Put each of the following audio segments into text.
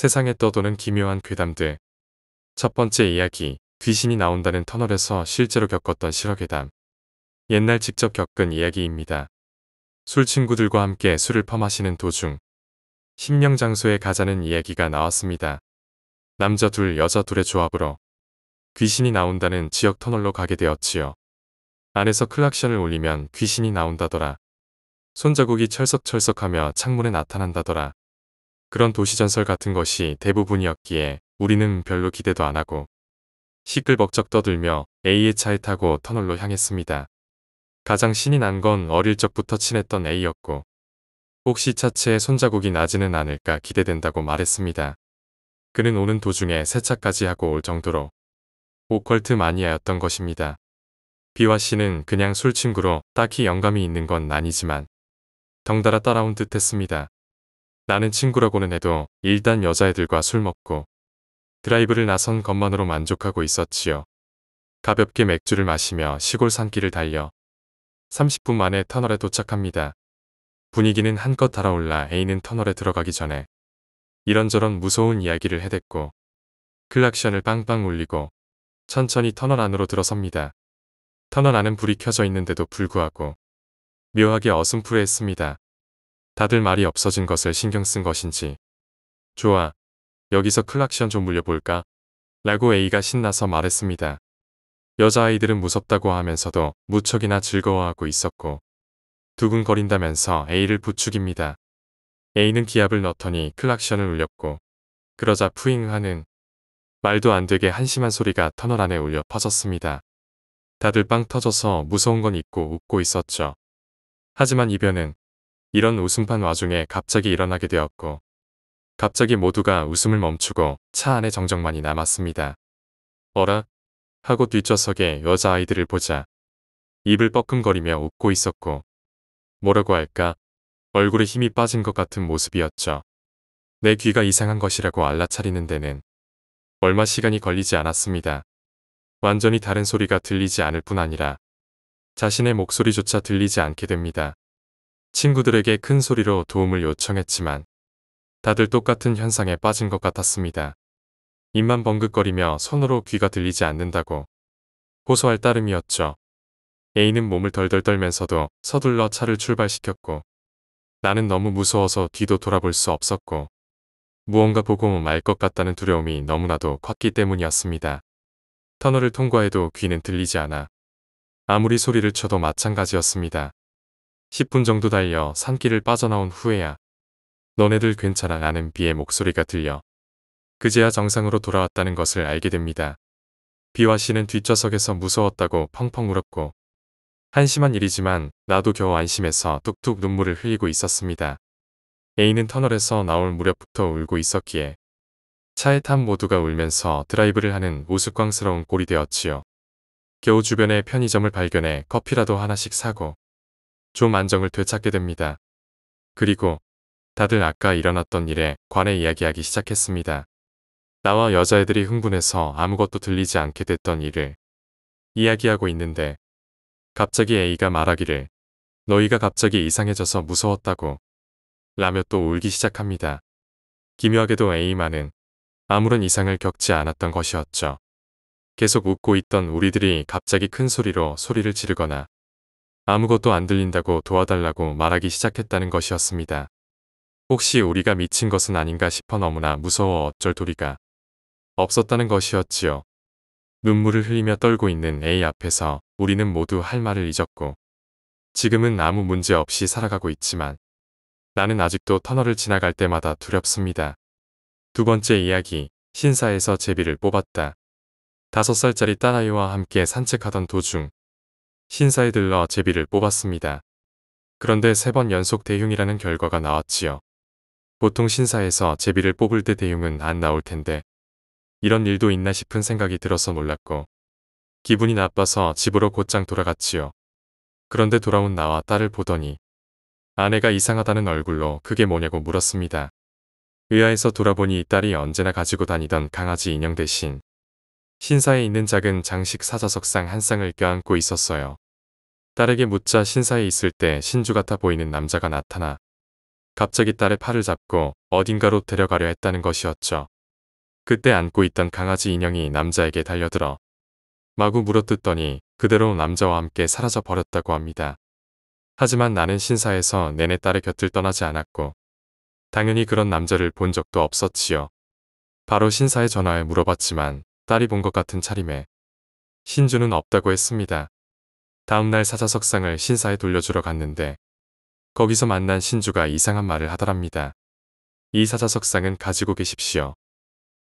세상에 떠도는 기묘한 괴담들. 첫 번째 이야기, 귀신이 나온다는 터널에서 실제로 겪었던 실화괴담. 옛날 직접 겪은 이야기입니다. 술 친구들과 함께 술을 퍼마시는 도중 신명 장소에 가자는 이야기가 나왔습니다. 남자 둘, 여자 둘의 조합으로 귀신이 나온다는 지역 터널로 가게 되었지요. 안에서 클락션을 울리면 귀신이 나온다더라. 손자국이 철썩철썩하며 창문에 나타난다더라. 그런 도시전설 같은 것이 대부분이었기에 우리는 별로 기대도 안 하고 시끌벅적 떠들며 A의 차에 타고 터널로 향했습니다. 가장 신이 난 건 어릴 적부터 친했던 A였고 혹시 차체에 손자국이 나지는 않을까 기대된다고 말했습니다. 그는 오는 도중에 세차까지 하고 올 정도로 오컬트 마니아였던 것입니다. B와 C는 그냥 술 친구로 딱히 영감이 있는 건 아니지만 덩달아 따라온 듯 했습니다. 나는 친구라고는 해도 일단 여자애들과 술 먹고 드라이브를 나선 것만으로 만족하고 있었지요. 가볍게 맥주를 마시며 시골 산길을 달려 30분 만에 터널에 도착합니다. 분위기는 한껏 달아올라 A는 터널에 들어가기 전에 이런저런 무서운 이야기를 해댔고 클락션을 빵빵 울리고 천천히 터널 안으로 들어섭니다. 터널 안은 불이 켜져 있는데도 불구하고 묘하게 어슴푸레했습니다. 다들 말이 없어진 것을 신경 쓴 것인지 좋아 여기서 클락션 좀 물려볼까? 라고 A가 신나서 말했습니다. 여자아이들은 무섭다고 하면서도 무척이나 즐거워하고 있었고 두근거린다면서 A를 부축입니다. A는 기압을 넣더니 클락션을 울렸고 그러자 푸잉하는 말도 안 되게 한심한 소리가 터널 안에 울려 퍼졌습니다. 다들 빵 터져서 무서운 건 잊고 웃고 있었죠. 하지만 이변은 이런 웃음판 와중에 갑자기 일어나게 되었고 갑자기 모두가 웃음을 멈추고 차 안에 정적만이 남았습니다. 어라? 하고 뒷좌석에 여자아이들을 보자 입을 뻐끔거리며 웃고 있었고 뭐라고 할까 얼굴에 힘이 빠진 것 같은 모습이었죠. 내 귀가 이상한 것이라고 알라차리는 데는 얼마 시간이 걸리지 않았습니다. 완전히 다른 소리가 들리지 않을 뿐 아니라 자신의 목소리조차 들리지 않게 됩니다. 친구들에게 큰 소리로 도움을 요청했지만 다들 똑같은 현상에 빠진 것 같았습니다. 입만 벙긋거리며 손으로 귀가 들리지 않는다고 호소할 따름이었죠. A는 몸을 덜덜 떨면서도 서둘러 차를 출발시켰고 나는 너무 무서워서 뒤도 돌아볼 수 없었고 무언가 보고 말 것 같다는 두려움이 너무나도 컸기 때문이었습니다. 터널을 통과해도 귀는 들리지 않아 아무리 소리를 쳐도 마찬가지였습니다. 10분 정도 달려 산길을 빠져나온 후에야 너네들 괜찮아 라는 비의 목소리가 들려 그제야 정상으로 돌아왔다는 것을 알게 됩니다. 비와 씨는 뒷좌석에서 무서웠다고 펑펑 울었고 한심한 일이지만 나도 겨우 안심해서 뚝뚝 눈물을 흘리고 있었습니다. A는 터널에서 나올 무렵부터 울고 있었기에 차에 탄 모두가 울면서 드라이브를 하는 우스꽝스러운 꼴이 되었지요. 겨우 주변에 편의점을 발견해 커피라도 하나씩 사고 좀 안정을 되찾게 됩니다. 그리고 다들 아까 일어났던 일에 관해 이야기하기 시작했습니다. 나와 여자애들이 흥분해서 아무것도 들리지 않게 됐던 일을 이야기하고 있는데 갑자기 A가 말하기를 너희가 갑자기 이상해져서 무서웠다고 라며 또 울기 시작합니다. 기묘하게도 A만은 아무런 이상을 겪지 않았던 것이었죠. 계속 웃고 있던 우리들이 갑자기 큰 소리로 소리를 지르거나 아무것도 안 들린다고 도와달라고 말하기 시작했다는 것이었습니다. 혹시 우리가 미친 것은 아닌가 싶어 너무나 무서워 어쩔 도리가 없었다는 것이었지요. 눈물을 흘리며 떨고 있는 A 앞에서 우리는 모두 할 말을 잊었고 지금은 아무 문제 없이 살아가고 있지만 나는 아직도 터널을 지나갈 때마다 두렵습니다. 두 번째 이야기 신사에서 제비를 뽑았다. 다섯 살짜리 딸아이와 함께 산책하던 도중 신사에 들러 제비를 뽑았습니다. 그런데 세 번 연속 대흉이라는 결과가 나왔지요. 보통 신사에서 제비를 뽑을 때 대흉은 안 나올 텐데 이런 일도 있나 싶은 생각이 들어서 놀랐고 기분이 나빠서 집으로 곧장 돌아갔지요. 그런데 돌아온 나와 딸을 보더니 아내가 이상하다는 얼굴로 그게 뭐냐고 물었습니다. 의아해서 돌아보니 딸이 언제나 가지고 다니던 강아지 인형 대신 신사에 있는 작은 장식 사자석상 한 쌍을 껴안고 있었어요. 딸에게 묻자 신사에 있을 때 신주 같아 보이는 남자가 나타나 갑자기 딸의 팔을 잡고 어딘가로 데려가려 했다는 것이었죠. 그때 안고 있던 강아지 인형이 남자에게 달려들어 마구 물어뜯더니 그대로 남자와 함께 사라져 버렸다고 합니다. 하지만 나는 신사에서 내내 딸의 곁을 떠나지 않았고 당연히 그런 남자를 본 적도 없었지요. 바로 신사에 전화해 물어봤지만 딸이 본 것 같은 차림에 신주는 없다고 했습니다. 다음날 사자석상을 신사에 돌려주러 갔는데 거기서 만난 신주가 이상한 말을 하더랍니다. 이 사자석상은 가지고 계십시오.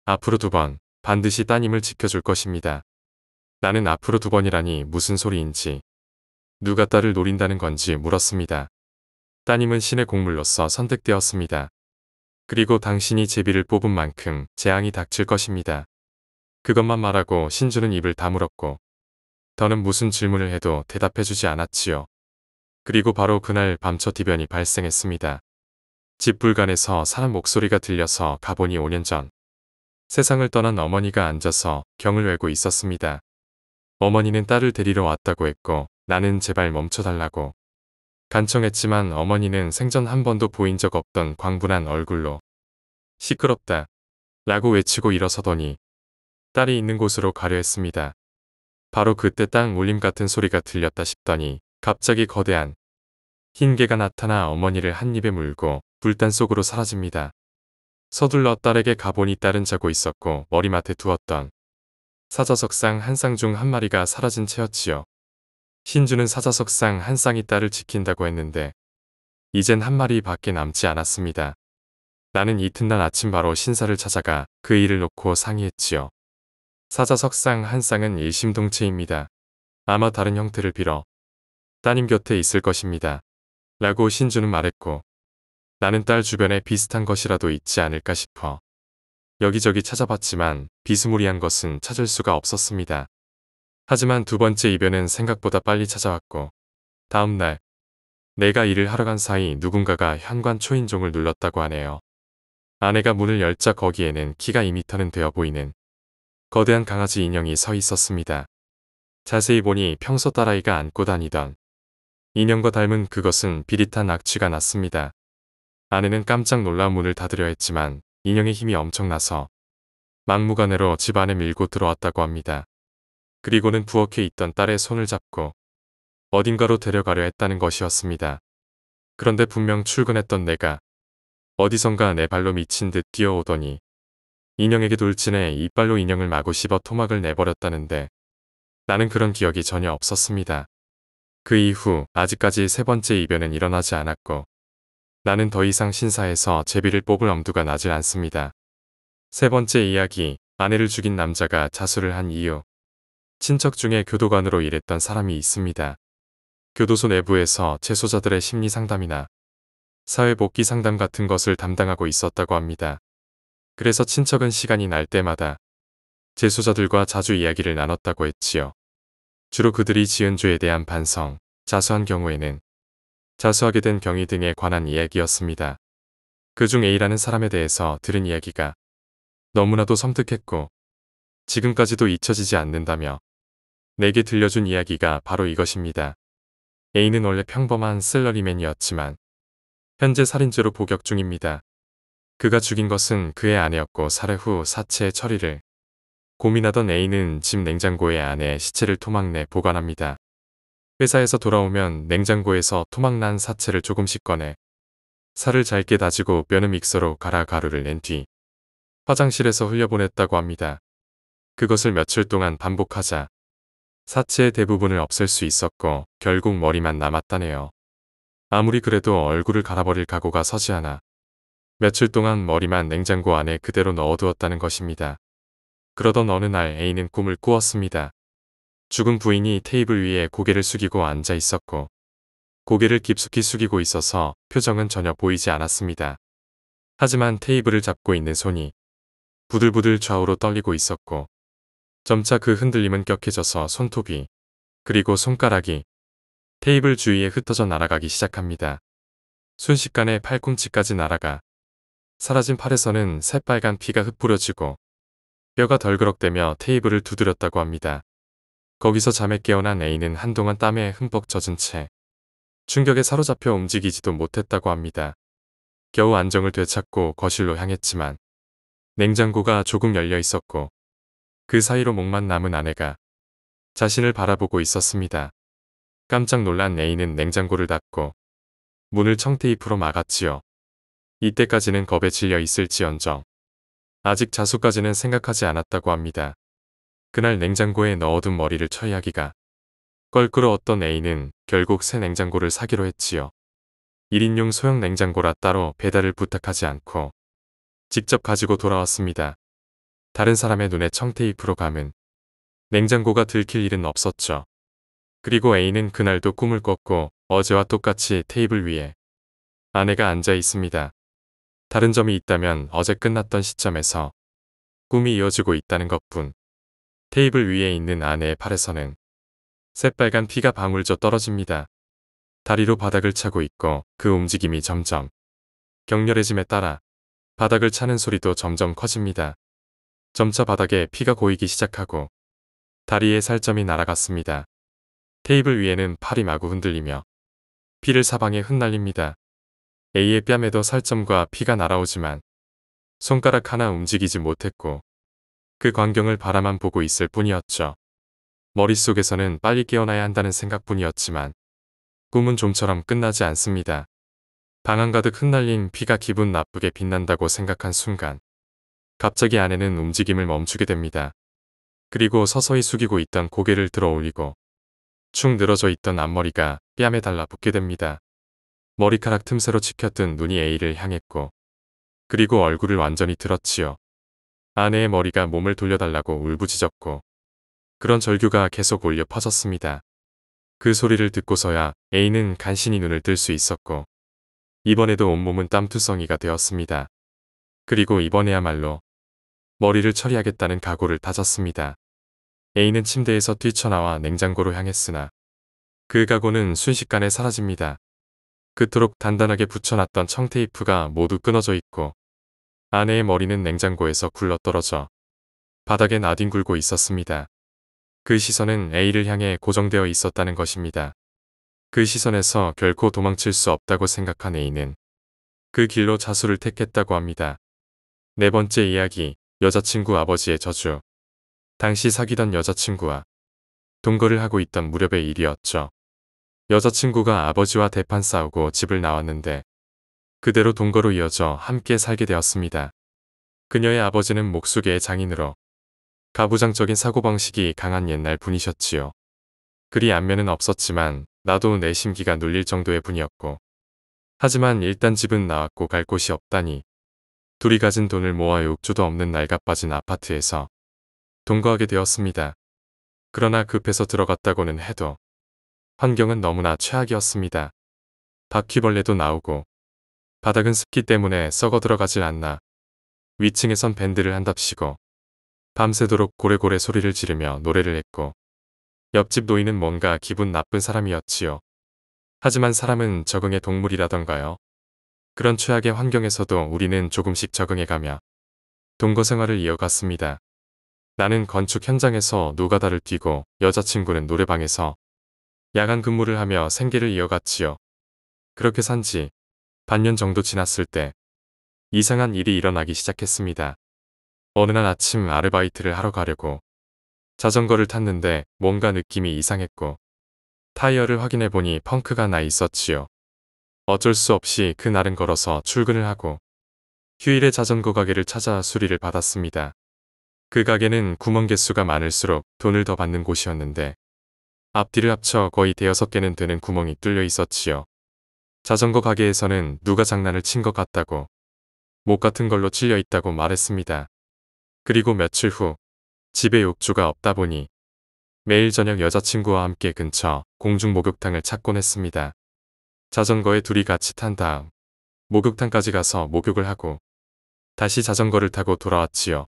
앞으로 두 번 반드시 따님을 지켜줄 것입니다. 나는 앞으로 두 번이라니 무슨 소리인지 누가 딸을 노린다는 건지 물었습니다. 따님은 신의 공물로서 선택되었습니다. 그리고 당신이 제비를 뽑은 만큼 재앙이 닥칠 것입니다. 그것만 말하고 신주는 입을 다물었고 더는 무슨 질문을 해도 대답해주지 않았지요. 그리고 바로 그날 밤초 뒤변이 발생했습니다. 집 불간에서 사람 목소리가 들려서 가보니 5년 전 세상을 떠난 어머니가 앉아서 경을 외고 있었습니다. 어머니는 딸을 데리러 왔다고 했고 나는 제발 멈춰달라고 간청했지만 어머니는 생전 한 번도 보인 적 없던 광분한 얼굴로 시끄럽다 라고 외치고 일어서더니 딸이 있는 곳으로 가려 했습니다. 바로 그때 땅 울림 같은 소리가 들렸다 싶더니 갑자기 거대한 흰 개가 나타나 어머니를 한 입에 물고 불단 속으로 사라집니다. 서둘러 딸에게 가보니 딸은 자고 있었고 머리맡에 두었던 사자석상 한 쌍 중 한 마리가 사라진 채였지요. 신주는 사자석상 한 쌍이 딸을 지킨다고 했는데 이젠 한 마리 밖에 남지 않았습니다. 나는 이튿날 아침 바로 신사를 찾아가 그 일을 놓고 상의했지요. 사자석상 한 쌍은 일심동체입니다. 아마 다른 형태를 빌어 따님 곁에 있을 것입니다. 라고 신주는 말했고 나는 딸 주변에 비슷한 것이라도 있지 않을까 싶어 여기저기 찾아봤지만 비스무리한 것은 찾을 수가 없었습니다. 하지만 두 번째 이변은 생각보다 빨리 찾아왔고 다음 날 내가 일을 하러 간 사이 누군가가 현관 초인종을 눌렀다고 하네요. 아내가 문을 열자 거기에는 키가 2미터는 되어 보이는 거대한 강아지 인형이 서 있었습니다. 자세히 보니 평소 딸아이가 안고 다니던 인형과 닮은 그것은 비릿한 악취가 났습니다. 아내는 깜짝 놀라 문을 닫으려 했지만 인형의 힘이 엄청나서 막무가내로 집 안에 밀고 들어왔다고 합니다. 그리고는 부엌에 있던 딸의 손을 잡고 어딘가로 데려가려 했다는 것이었습니다. 그런데 분명 출근했던 내가 어디선가 내 발로 미친 듯 뛰어오더니 인형에게 돌진해 이빨로 인형을 마구 씹어 토막을 내버렸다는데 나는 그런 기억이 전혀 없었습니다. 그 이후 아직까지 세 번째 이변은 일어나지 않았고 나는 더 이상 신사에서 제비를 뽑을 엄두가 나질 않습니다. 세 번째 이야기 아내를 죽인 남자가 자수를 한 이유 친척 중에 교도관으로 일했던 사람이 있습니다. 교도소 내부에서 재소자들의 심리 상담이나 사회복귀 상담 같은 것을 담당하고 있었다고 합니다. 그래서 친척은 시간이 날 때마다 재소자들과 자주 이야기를 나눴다고 했지요. 주로 그들이 지은 죄에 대한 반성, 자수한 경우에는 자수하게 된 경위 등에 관한 이야기였습니다. 그중 A라는 사람에 대해서 들은 이야기가 너무나도 섬뜩했고 지금까지도 잊혀지지 않는다며 내게 들려준 이야기가 바로 이것입니다. A는 원래 평범한 셀러리맨이었지만 현재 살인죄로 복역 중입니다. 그가 죽인 것은 그의 아내였고 살해 후 사체의 처리를 고민하던 A는 집 냉장고에 아내의 시체를 토막내 보관합니다. 회사에서 돌아오면 냉장고에서 토막난 사체를 조금씩 꺼내 살을 잘게 다지고 뼈는 믹서로 갈아 가루를 낸 뒤 화장실에서 흘려보냈다고 합니다. 그것을 며칠 동안 반복하자 사체의 대부분을 없앨 수 있었고 결국 머리만 남았다네요. 아무리 그래도 얼굴을 갈아버릴 각오가 서지 않아 며칠 동안 머리만 냉장고 안에 그대로 넣어두었다는 것입니다. 그러던 어느 날 A는 꿈을 꾸었습니다. 죽은 부인이 테이블 위에 고개를 숙이고 앉아 있었고 고개를 깊숙이 숙이고 있어서 표정은 전혀 보이지 않았습니다. 하지만 테이블을 잡고 있는 손이 부들부들 좌우로 떨리고 있었고 점차 그 흔들림은 격해져서 손톱이 그리고 손가락이 테이블 주위에 흩어져 날아가기 시작합니다. 순식간에 팔꿈치까지 날아가 사라진 팔에서는 새빨간 피가 흩뿌려지고 뼈가 덜그럭대며 테이블을 두드렸다고 합니다. 거기서 잠에 깨어난 A는 한동안 땀에 흠뻑 젖은 채 충격에 사로잡혀 움직이지도 못했다고 합니다. 겨우 안정을 되찾고 거실로 향했지만 냉장고가 조금 열려 있었고 그 사이로 목만 남은 아내가 자신을 바라보고 있었습니다. 깜짝 놀란 A는 냉장고를 닫고 문을 청테이프로 막았지요. 이때까지는 겁에 질려 있을지언정 아직 자수까지는 생각하지 않았다고 합니다. 그날 냉장고에 넣어둔 머리를 처리하기가 껄끄러웠던 A는 결국 새 냉장고를 사기로 했지요. 1인용 소형 냉장고라 따로 배달을 부탁하지 않고 직접 가지고 돌아왔습니다. 다른 사람의 눈에 청테이프로 감은 냉장고가 들킬 일은 없었죠. 그리고 A는 그날도 꿈을 꿨고 어제와 똑같이 테이블 위에 아내가 앉아 있습니다. 다른 점이 있다면 어제 끝났던 시점에서 꿈이 이어지고 있다는 것뿐. 테이블 위에 있는 아내의 팔에서는 새빨간 피가 방울져 떨어집니다. 다리로 바닥을 차고 있고 그 움직임이 점점 격렬해짐에 따라 바닥을 차는 소리도 점점 커집니다. 점차 바닥에 피가 고이기 시작하고 다리에 살점이 날아갔습니다. 테이블 위에는 팔이 마구 흔들리며 피를 사방에 흩날립니다. A의 뺨에도 살점과 피가 날아오지만 손가락 하나 움직이지 못했고 그 광경을 바라만 보고 있을 뿐이었죠. 머릿속에서는 빨리 깨어나야 한다는 생각뿐이었지만 꿈은 좀처럼 끝나지 않습니다. 방안 가득 흩날린 피가 기분 나쁘게 빛난다고 생각한 순간 갑자기 아내는 움직임을 멈추게 됩니다. 그리고 서서히 숙이고 있던 고개를 들어 올리고 축 늘어져 있던 앞머리가 뺨에 달라붙게 됩니다. 머리카락 틈새로 치켰던 눈이 A를 향했고 그리고 얼굴을 완전히 들었지요. 아내의 머리가 몸을 돌려달라고 울부짖었고 그런 절규가 계속 울려 퍼졌습니다. 그 소리를 듣고서야 A는 간신히 눈을 뜰 수 있었고 이번에도 온몸은 땀투성이가 되었습니다. 그리고 이번에야말로 머리를 처리하겠다는 각오를 다졌습니다. A는 침대에서 뛰쳐나와 냉장고로 향했으나 그 각오는 순식간에 사라집니다. 그토록 단단하게 붙여놨던 청테이프가 모두 끊어져 있고 아내의 머리는 냉장고에서 굴러떨어져 바닥에 나뒹굴고 있었습니다. 그 시선은 A를 향해 고정되어 있었다는 것입니다. 그 시선에서 결코 도망칠 수 없다고 생각한 A는 그 길로 자수를 택했다고 합니다. 네 번째 이야기, 여자친구 아버지의 저주. 당시 사귀던 여자친구와 동거를 하고 있던 무렵의 일이었죠. 여자친구가 아버지와 대판 싸우고 집을 나왔는데 그대로 동거로 이어져 함께 살게 되었습니다. 그녀의 아버지는 목수계의 장인으로 가부장적인 사고방식이 강한 옛날 분이셨지요. 그리 안면은 없었지만 나도 내 심기가 눌릴 정도의 분이었고 하지만 일단 집은 나왔고 갈 곳이 없다니 둘이 가진 돈을 모아 욕조도 없는 낡아빠진 아파트에서 동거하게 되었습니다. 그러나 급해서 들어갔다고는 해도 환경은 너무나 최악이었습니다. 바퀴벌레도 나오고 바닥은 습기 때문에 썩어 들어가질 않나 위층에선 밴드를 한답시고 밤새도록 고래고래 소리를 지르며 노래를 했고 옆집 노인은 뭔가 기분 나쁜 사람이었지요. 하지만 사람은 적응의 동물이라던가요. 그런 최악의 환경에서도 우리는 조금씩 적응해가며 동거 생활을 이어갔습니다. 나는 건축 현장에서 노가다를 뛰고 여자친구는 노래방에서 야간 근무를 하며 생계를 이어갔지요. 그렇게 산 지 반년 정도 지났을 때 이상한 일이 일어나기 시작했습니다. 어느 날 아침 아르바이트를 하러 가려고 자전거를 탔는데 뭔가 느낌이 이상했고 타이어를 확인해 보니 펑크가 나 있었지요. 어쩔 수 없이 그날은 걸어서 출근을 하고 휴일에 자전거 가게를 찾아 수리를 받았습니다. 그 가게는 구멍 개수가 많을수록 돈을 더 받는 곳이었는데 앞뒤를 합쳐 거의 대여섯 개는 되는 구멍이 뚫려 있었지요. 자전거 가게에서는 누가 장난을 친 것 같다고 목 같은 걸로 찔려 있다고 말했습니다. 그리고 며칠 후 집에 욕조가 없다 보니 매일 저녁 여자친구와 함께 근처 공중 목욕탕을 찾곤 했습니다. 자전거에 둘이 같이 탄 다음 목욕탕까지 가서 목욕을 하고 다시 자전거를 타고 돌아왔지요.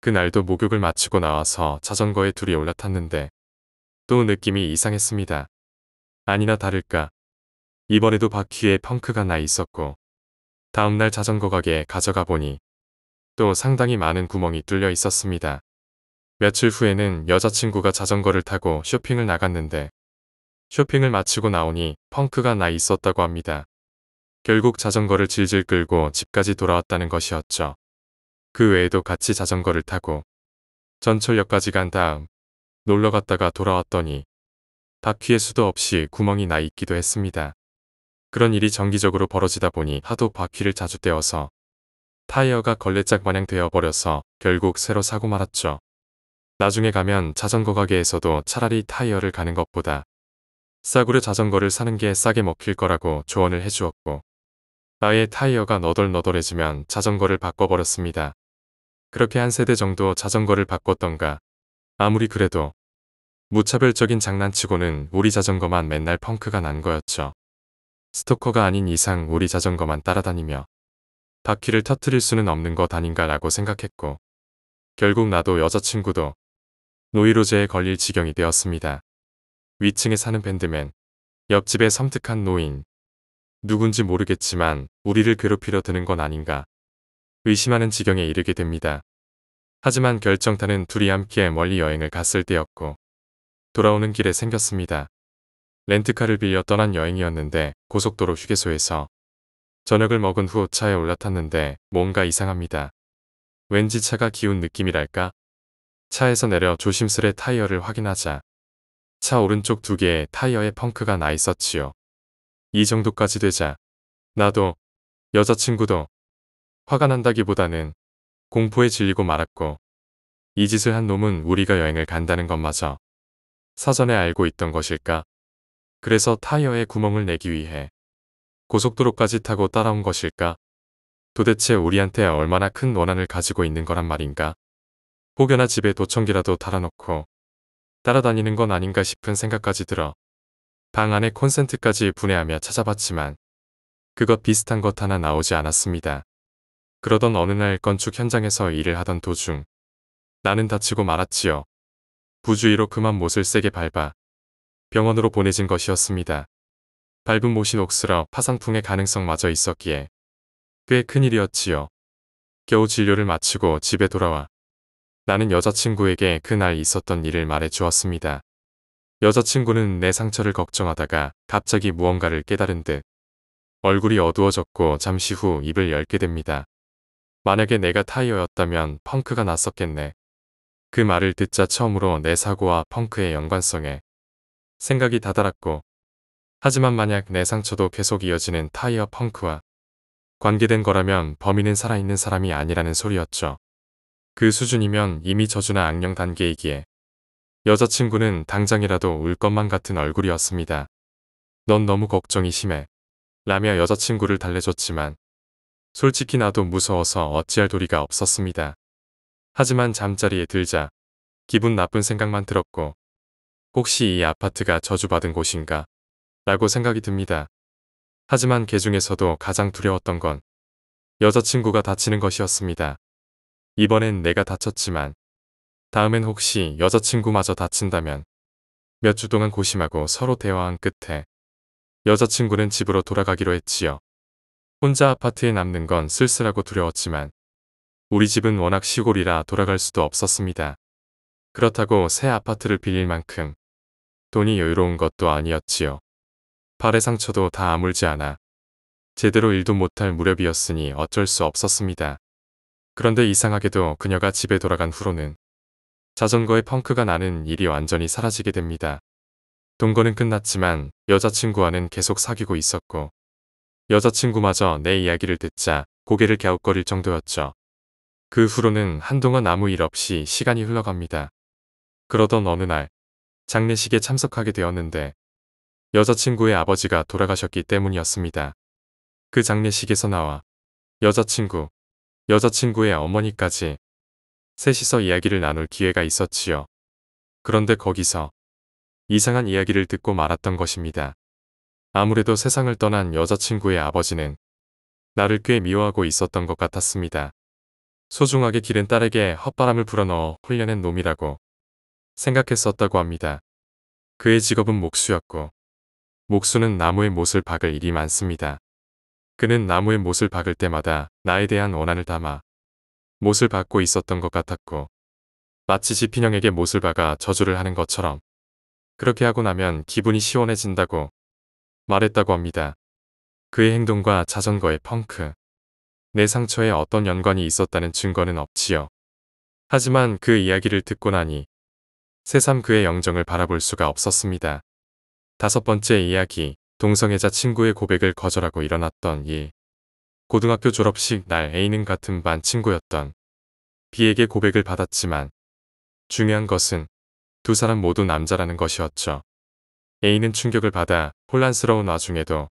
그날도 목욕을 마치고 나와서 자전거에 둘이 올라탔는데 또 느낌이 이상했습니다. 아니나 다를까 이번에도 바퀴에 펑크가 나 있었고 다음날 자전거 가게에 가져가 보니 또 상당히 많은 구멍이 뚫려 있었습니다. 며칠 후에는 여자친구가 자전거를 타고 쇼핑을 나갔는데 쇼핑을 마치고 나오니 펑크가 나 있었다고 합니다. 결국 자전거를 질질 끌고 집까지 돌아왔다는 것이었죠. 그 외에도 같이 자전거를 타고 전철역까지 간 다음 놀러 갔다가 돌아왔더니 바퀴에 수도 없이 구멍이 나 있기도 했습니다. 그런 일이 정기적으로 벌어지다 보니 하도 바퀴를 자주 떼어서 타이어가 걸레짝 마냥 되어버려서 결국 새로 사고 말았죠. 나중에 가면 자전거 가게에서도 차라리 타이어를 가는 것보다 싸구려 자전거를 사는 게 싸게 먹힐 거라고 조언을 해주었고 아예 타이어가 너덜너덜해지면 자전거를 바꿔버렸습니다. 그렇게 한 세대 정도 자전거를 바꿨던가 아무리 그래도 무차별적인 장난치고는 우리 자전거만 맨날 펑크가 난 거였죠. 스토커가 아닌 이상 우리 자전거만 따라다니며 바퀴를 터트릴 수는 없는 것 아닌가 라고 생각했고 결국 나도 여자친구도 노이로제에 걸릴 지경이 되었습니다. 위층에 사는 밴드맨, 옆집에 섬뜩한 노인, 누군지 모르겠지만 우리를 괴롭히려 드는 건 아닌가 의심하는 지경에 이르게 됩니다. 하지만 결정타는 둘이 함께 멀리 여행을 갔을 때였고 돌아오는 길에 생겼습니다. 렌트카를 빌려 떠난 여행이었는데 고속도로 휴게소에서 저녁을 먹은 후 차에 올라탔는데 뭔가 이상합니다. 왠지 차가 기운 느낌이랄까? 차에서 내려 조심스레 타이어를 확인하자 차 오른쪽 두 개의 타이어에 펑크가 나 있었지요. 이 정도까지 되자 나도 여자친구도 화가 난다기보다는 공포에 질리고 말았고 이 짓을 한 놈은 우리가 여행을 간다는 것마저 사전에 알고 있던 것일까? 그래서 타이어에 구멍을 내기 위해 고속도로까지 타고 따라온 것일까? 도대체 우리한테 얼마나 큰 원한을 가지고 있는 거란 말인가? 혹여나 집에 도청기라도 달아놓고 따라다니는 건 아닌가 싶은 생각까지 들어 방 안에 콘센트까지 분해하며 찾아봤지만 그것 비슷한 것 하나 나오지 않았습니다. 그러던 어느 날 건축 현장에서 일을 하던 도중 나는 다치고 말았지요. 부주의로 그만 못을 세게 밟아 병원으로 보내진 것이었습니다. 밟은 못이 녹슬어 파상풍의 가능성마저 있었기에 꽤 큰일이었지요. 겨우 진료를 마치고 집에 돌아와 나는 여자친구에게 그날 있었던 일을 말해 주었습니다. 여자친구는 내 상처를 걱정하다가 갑자기 무언가를 깨달은 듯 얼굴이 어두워졌고 잠시 후 입을 열게 됩니다. 만약에 내가 타이어였다면 펑크가 났었겠네. 그 말을 듣자 처음으로 내 사고와 펑크의 연관성에 생각이 다다랐고 하지만 만약 내 상처도 계속 이어지는 타이어 펑크와 관계된 거라면 범인은 살아있는 사람이 아니라는 소리였죠. 그 수준이면 이미 저주나 악령 단계이기에 여자친구는 당장이라도 울 것만 같은 얼굴이었습니다. 넌 너무 걱정이 심해. 라며 여자친구를 달래줬지만 솔직히 나도 무서워서 어찌할 도리가 없었습니다. 하지만 잠자리에 들자 기분 나쁜 생각만 들었고 혹시 이 아파트가 저주받은 곳인가? 라고 생각이 듭니다. 하지만 개 중에서도 가장 두려웠던 건 여자친구가 다치는 것이었습니다. 이번엔 내가 다쳤지만 다음엔 혹시 여자친구마저 다친다면 몇 주 동안 고심하고 서로 대화한 끝에 여자친구는 집으로 돌아가기로 했지요. 혼자 아파트에 남는 건 쓸쓸하고 두려웠지만 우리 집은 워낙 시골이라 돌아갈 수도 없었습니다. 그렇다고 새 아파트를 빌릴 만큼 돈이 여유로운 것도 아니었지요. 발의 상처도 다 아물지 않아 제대로 일도 못할 무렵이었으니 어쩔 수 없었습니다. 그런데 이상하게도 그녀가 집에 돌아간 후로는 자전거에 펑크가 나는 일이 완전히 사라지게 됩니다. 동거는 끝났지만 여자친구와는 계속 사귀고 있었고 여자친구마저 내 이야기를 듣자 고개를 갸웃거릴 정도였죠. 그 후로는 한동안 아무 일 없이 시간이 흘러갑니다. 그러던 어느 날 장례식에 참석하게 되었는데 여자친구의 아버지가 돌아가셨기 때문이었습니다. 그 장례식에서 나와 여자친구, 여자친구의 어머니까지 셋이서 이야기를 나눌 기회가 있었지요. 그런데 거기서 이상한 이야기를 듣고 말았던 것입니다. 아무래도 세상을 떠난 여자친구의 아버지는 나를 꽤 미워하고 있었던 것 같았습니다. 소중하게 기른 딸에게 헛바람을 불어넣어 훈련한 놈이라고 생각했었다고 합니다. 그의 직업은 목수였고 목수는 나무의 못을 박을 일이 많습니다. 그는 나무의 못을 박을 때마다 나에 대한 원한을 담아 못을 박고 있었던 것 같았고 마치 지피형에게 못을 박아 저주를 하는 것처럼 그렇게 하고 나면 기분이 시원해진다고 말했다고 합니다. 그의 행동과 자전거의 펑크. 내 상처에 어떤 연관이 있었다는 증거는 없지요. 하지만 그 이야기를 듣고 나니 새삼 그의 영정을 바라볼 수가 없었습니다. 다섯 번째 이야기, 동성애자 친구의 고백을 거절하고 일어났던 일. 고등학교 졸업식 날 A는 같은 반 친구였던 B에게 고백을 받았지만 중요한 것은 두 사람 모두 남자라는 것이었죠. A는 충격을 받아 혼란스러운 와중에도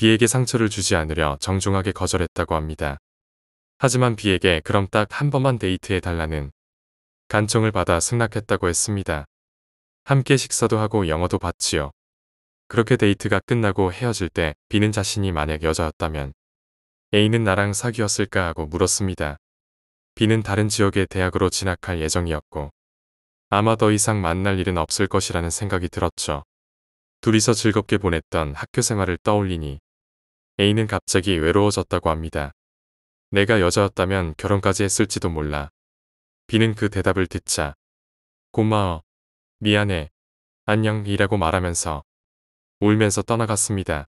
B에게 상처를 주지 않으려 정중하게 거절했다고 합니다. 하지만 B에게 그럼 딱 한 번만 데이트해 달라는 간청을 받아 승낙했다고 했습니다. 함께 식사도 하고 영어도 봤지요. 그렇게 데이트가 끝나고 헤어질 때 B는 자신이 만약 여자였다면 A는 나랑 사귀었을까 하고 물었습니다. B는 다른 지역의 대학으로 진학할 예정이었고 아마 더 이상 만날 일은 없을 것이라는 생각이 들었죠. 둘이서 즐겁게 보냈던 학교 생활을 떠올리니 A는 갑자기 외로워졌다고 합니다. 내가 여자였다면 결혼까지 했을지도 몰라. B는 그 대답을 듣자 고마워, 미안해, 안녕이라고 말하면서 울면서 떠나갔습니다.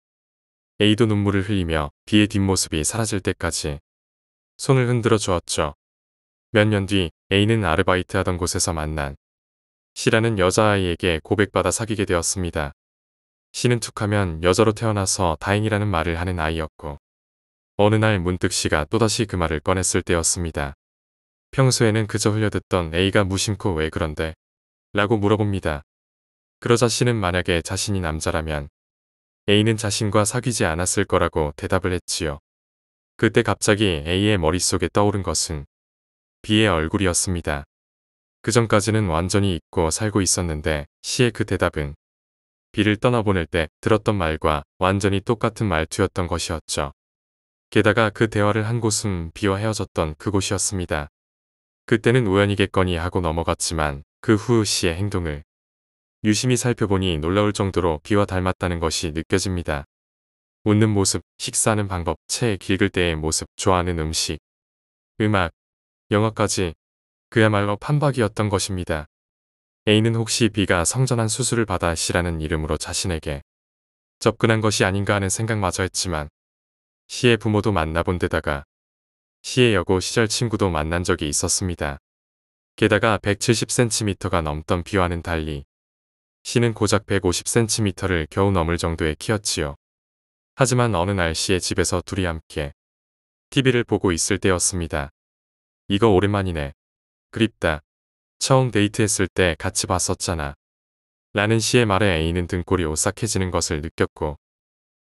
A도 눈물을 흘리며 B의 뒷모습이 사라질 때까지 손을 흔들어 주었죠. 몇 년 뒤 A는 아르바이트 하던 곳에서 만난 C라는 여자아이에게 고백받아 사귀게 되었습니다. C는 툭하면 여자로 태어나서 다행이라는 말을 하는 아이였고 어느 날 문득 C가 또다시 그 말을 꺼냈을 때였습니다. 평소에는 그저 흘려듣던 A가 무심코 왜 그런데? 라고 물어봅니다. 그러자 C는 만약에 자신이 남자라면 A는 자신과 사귀지 않았을 거라고 대답을 했지요. 그때 갑자기 A의 머릿속에 떠오른 것은 B의 얼굴이었습니다. 그 전까지는 완전히 잊고 살고 있었는데 C의 그 대답은 B를 떠나보낼 때 들었던 말과 완전히 똑같은 말투였던 것이었죠. 게다가 그 대화를 한 곳은 B와 헤어졌던 그곳이었습니다. 그때는 우연이겠거니 하고 넘어갔지만 그후 C의 행동을 유심히 살펴보니 놀라울 정도로 비와 닮았다는 것이 느껴집니다. 웃는 모습, 식사하는 방법, 책 읽을 때의 모습, 좋아하는 음식, 음악, 영화까지 그야말로 판박이었던 것입니다. A는 혹시 B가 성전환 수술을 받아 C라는 이름으로 자신에게 접근한 것이 아닌가 하는 생각마저 했지만 C의 부모도 만나본 데다가 C의 여고 시절 친구도 만난 적이 있었습니다. 게다가 170cm가 넘던 B와는 달리 C는 고작 150cm를 겨우 넘을 정도의 키였지요. 하지만 어느 날 C의 집에서 둘이 함께 TV를 보고 있을 때였습니다. 이거 오랜만이네. 그립다. 처음 데이트했을 때 같이 봤었잖아. 라는 C의 말에 A는 등골이 오싹해지는 것을 느꼈고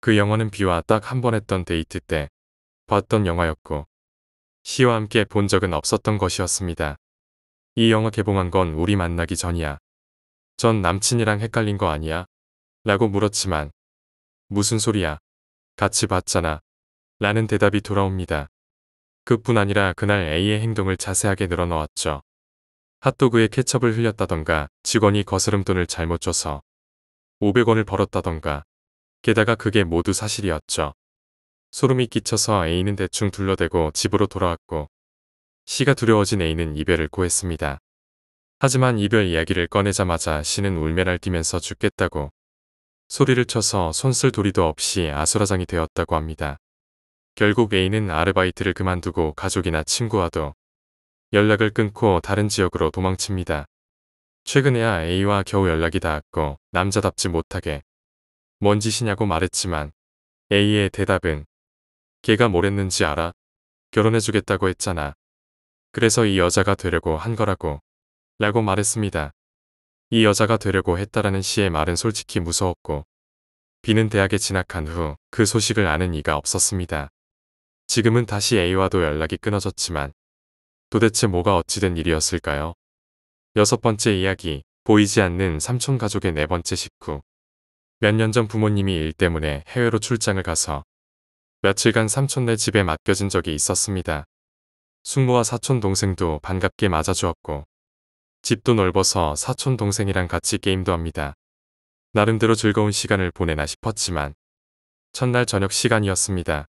그 영화는 B와 딱 한 번 했던 데이트 때 봤던 영화였고 C와 함께 본 적은 없었던 것이었습니다. 이 영화 개봉한 건 우리 만나기 전이야. 전 남친이랑 헷갈린 거 아니야? 라고 물었지만 무슨 소리야? 같이 봤잖아. 라는 대답이 돌아옵니다. 그뿐 아니라 그날 A의 행동을 자세하게 늘어놓았죠. 핫도그에 케첩을 흘렸다던가 직원이 거스름돈을 잘못 줘서 500원을 벌었다던가 게다가 그게 모두 사실이었죠. 소름이 끼쳐서 A는 대충 둘러대고 집으로 돌아왔고 C가 두려워진 A는 이별을 고했습니다. 하지만 이별 이야기를 꺼내자마자 C는 울면날 뛰면서 죽겠다고 소리를 쳐서 손쓸 도리도 없이 아수라장이 되었다고 합니다. 결국 A는 아르바이트를 그만두고 가족이나 친구와도 연락을 끊고 다른 지역으로 도망칩니다. 최근에야 A와 겨우 연락이 닿았고 남자답지 못하게 뭔 짓이냐고 말했지만 A의 대답은 걔가 뭘 했는지 알아? 결혼해주겠다고 했잖아. 그래서 이 여자가 되려고 한 거라고 라고 말했습니다. 이 여자가 되려고 했다라는 시의 말은 솔직히 무서웠고 B는 대학에 진학한 후 그 소식을 아는 이가 없었습니다. 지금은 다시 A와도 연락이 끊어졌지만 도대체 뭐가 어찌된 일이었을까요? 여섯 번째 이야기 보이지 않는 삼촌 가족의 네 번째 식구 몇 년 전 부모님이 일 때문에 해외로 출장을 가서 며칠간 삼촌네 집에 맡겨진 적이 있었습니다. 숙모와 사촌 동생도 반갑게 맞아주었고 집도 넓어서 사촌 동생이랑 같이 게임도 합니다. 나름대로 즐거운 시간을 보내나 싶었지만 첫날 저녁 시간이었습니다.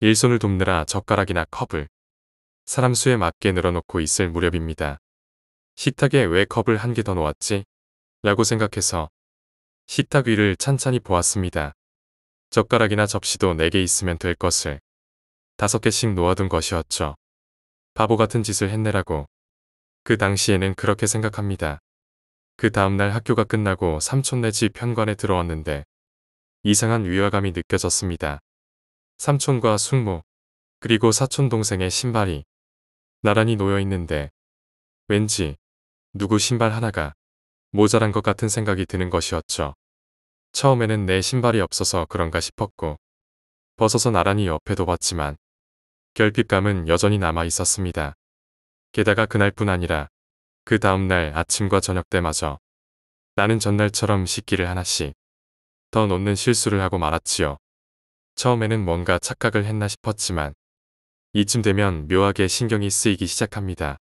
일손을 돕느라 젓가락이나 컵을 사람 수에 맞게 늘어놓고 있을 무렵입니다. 식탁에 왜 컵을 한 개 더 놓았지? 라고 생각해서 식탁 위를 찬찬히 보았습니다. 젓가락이나 접시도 4개 있으면 될 것을 5개씩 놓아둔 것이었죠. 바보 같은 짓을 했네라고. 그 당시에는 그렇게 생각합니다. 그 다음날 학교가 끝나고 삼촌네 집 현관에 들어왔는데 이상한 위화감이 느껴졌습니다. 삼촌과 숙모, 그리고 사촌 동생의 신발이 나란히 놓여 있는데 왠지 누구 신발 하나가 모자란 것 같은 생각이 드는 것이었죠. 처음에는 내 신발이 없어서 그런가 싶었고 벗어서 나란히 옆에도 봤지만 결핍감은 여전히 남아 있었습니다. 게다가 그날뿐 아니라 그 다음날 아침과 저녁 때마저 나는 전날처럼 식기를 하나씩 더 놓는 실수를 하고 말았지요. 처음에는 뭔가 착각을 했나 싶었지만 이쯤 되면 묘하게 신경이 쓰이기 시작합니다.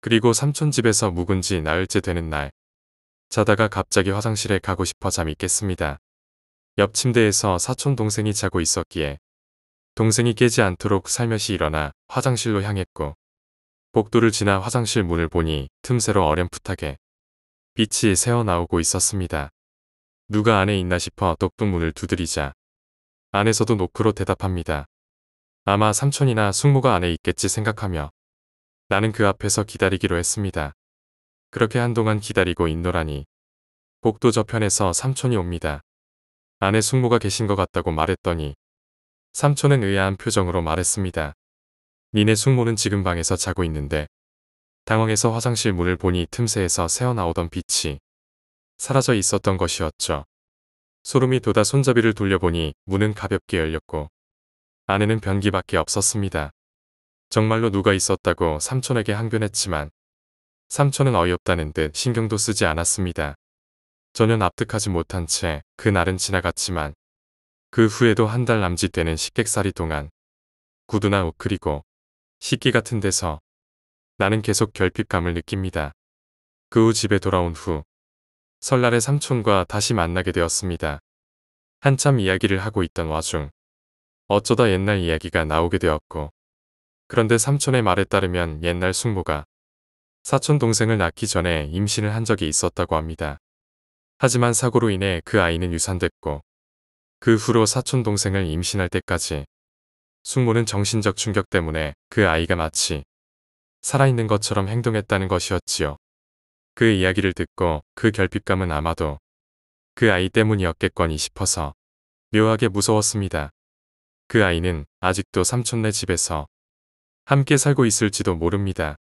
그리고 삼촌 집에서 묵은 지 나흘째 되는 날 자다가 갑자기 화장실에 가고 싶어 잠이 깼습니다. 옆 침대에서 사촌 동생이 자고 있었기에 동생이 깨지 않도록 살며시 일어나 화장실로 향했고 복도를 지나 화장실 문을 보니 틈새로 어렴풋하게 빛이 새어나오고 있었습니다. 누가 안에 있나 싶어 똑똑 문을 두드리자 안에서도 노크로 대답합니다. 아마 삼촌이나 숙모가 안에 있겠지 생각하며 나는 그 앞에서 기다리기로 했습니다. 그렇게 한동안 기다리고 있노라니 복도 저편에서 삼촌이 옵니다. 안에 숙모가 계신 것 같다고 말했더니 삼촌은 의아한 표정으로 말했습니다. 니네 숙모는 지금 방에서 자고 있는데 당황해서 화장실 문을 보니 틈새에서 새어나오던 빛이 사라져 있었던 것이었죠. 소름이 돋아 손잡이를 돌려보니 문은 가볍게 열렸고 안에는 변기밖에 없었습니다. 정말로 누가 있었다고 삼촌에게 항변했지만 삼촌은 어이없다는 듯 신경도 쓰지 않았습니다. 전혀 납득하지 못한 채 그날은 지나갔지만 그 후에도 한 달 남짓 되는 식객살이 동안 구두나 옷 그리고 식기 같은 데서 나는 계속 결핍감을 느낍니다. 그 후 집에 돌아온 후 설날에 삼촌과 다시 만나게 되었습니다. 한참 이야기를 하고 있던 와중 어쩌다 옛날 이야기가 나오게 되었고 그런데 삼촌의 말에 따르면 옛날 숙모가 사촌 동생을 낳기 전에 임신을 한 적이 있었다고 합니다. 하지만 사고로 인해 그 아이는 유산됐고 그 후로 사촌 동생을 임신할 때까지 숙모는 정신적 충격 때문에 그 아이가 마치 살아있는 것처럼 행동했다는 것이었지요. 그 이야기를 듣고 그 결핍감은 아마도 그 아이 때문이었겠거니 싶어서 묘하게 무서웠습니다. 그 아이는 아직도 삼촌네 집에서 함께 살고 있을지도 모릅니다.